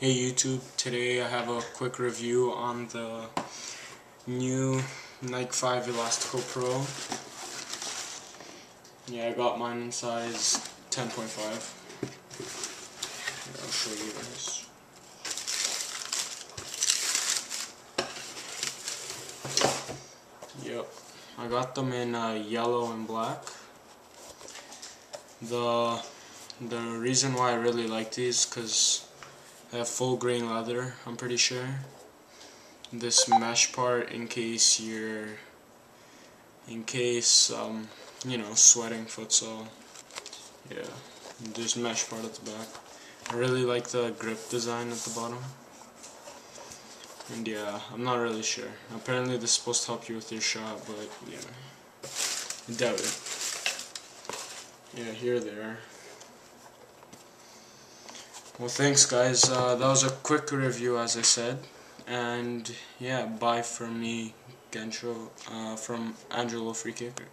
Hey YouTube, today I have a quick review on the new Nike 5 Elastico Pro. Yeah, I got mine in size 10.5. I'll show you guys. Yep, I got them in uh, yellow and black. The the reason why I really like these because they have full grain leather I'm pretty sure. This mesh part in case you're in case um, you know sweating futsal. Yeah this mesh part at the back. I really like the grip design at the bottom. And yeah I'm not really sure. Apparently this is supposed to help you with your shot but yeah. I doubt it. Yeah here they are well, thanks, guys. Uh, that was a quick review, as I said. And yeah, bye from me, Gensho, uh, from Angelov Free Kicker.